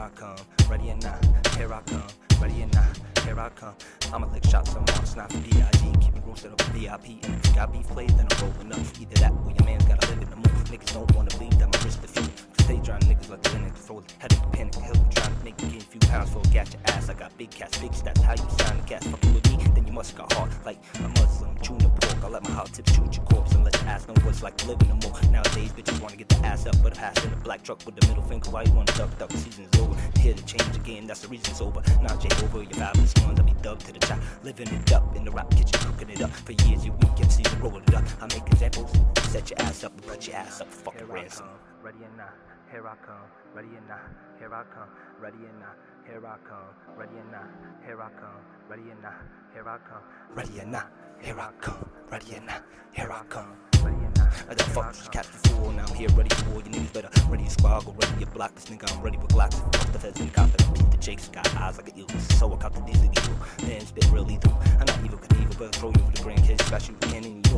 I come, ready or not, here I come, ready or not, here I come. I'ma lick shots on marks, not for DIG, keep it roasted up VIP. And if you got beef played, then I'm rolling up. Either that or your man's gotta live in the move. Niggas don't wanna believe that my wrist the few. they dry, niggas like the niggas fold. Head the panic, hill, trying to make me gain a few pounds for a gat your ass. I got big cats, big stats, how you sign the gas? Fucking with me, then you must got heart like a Muslim, the pork. I let my hot tips shoot your corpse and let your ass know what's like living no more. Nowadays, bitches wanna get the ass up, but pass in a black truck with the middle finger. Why you wanna duck, duck? The season's over. Here to change game, that's the reason it's over. Now over, your fabulous ones, I be dubbed to the top. Living it up in the rap kitchen, cooking it up. For years, you weak MCs rolling it up. I make examples, set your ass up, and your ass up, fucking ransom. Ready or not, here I come. Ready or not, here I come. Ready or not, here I come. Ready or not, here I come. Ready or not, here I come. Ready or not, here I come. Ready or not, here I come. I done fucked with Captain Fool, now I'm here ready for war. You niggas better ready to squad, go ready to block this nigga. I'm ready with Glocks. Fuck the feds in the cop, I beat the jakes, got eyes like an eagle. So I caught the diesel evil. Then spit real lethal. I'm not Evel, Knievel, but I'll throw you over the grandkids. Got you you don't want that.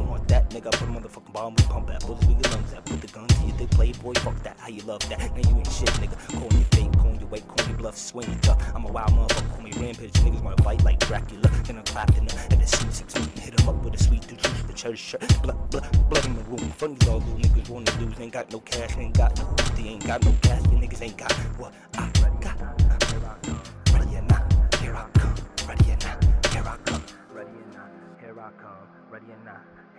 Nigga, I put a motherfucking bomb, we pump that. Bullets, we get lungs that. Put the gun to you, they play, boy, fuck that. How you love that? Now you ain't shit, nigga. Calling your fake, calling your weight, calling your bluff, swing your tough. I'm a wild motherfucker, call me rampage. Niggas wanna fight like Dracula. Then I'm clapped in the, and the sweet six Hit him up with a sweet juice, the church shirt. Blood, blood, blood in the room. Funny all little niggas wanna lose. Ain't got no cash, ain't got no They ain't got no gas. You niggas ain't got what I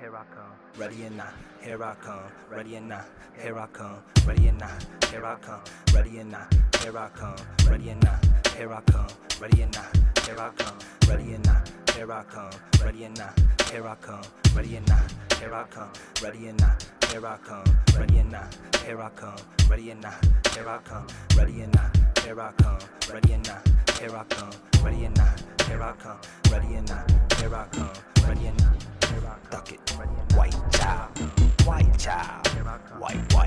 here I come. Ready or not, here I come. Ready or not, here I come. Ready or not, here I come. Ready or not, here I come. Ready or not, here I come. Ready or not, here I come. Ready or not, here I come. Ready or not, here I come. Ready or not, here I come. Ready or not, here I come. Ready or not, here I come. Ready or not, here I come. Ready or not, here I come. Ready or not, here I come. Ready or not, here I come. Ready or not, here I come. child. White, white.